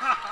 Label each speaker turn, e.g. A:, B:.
A: Ha ha!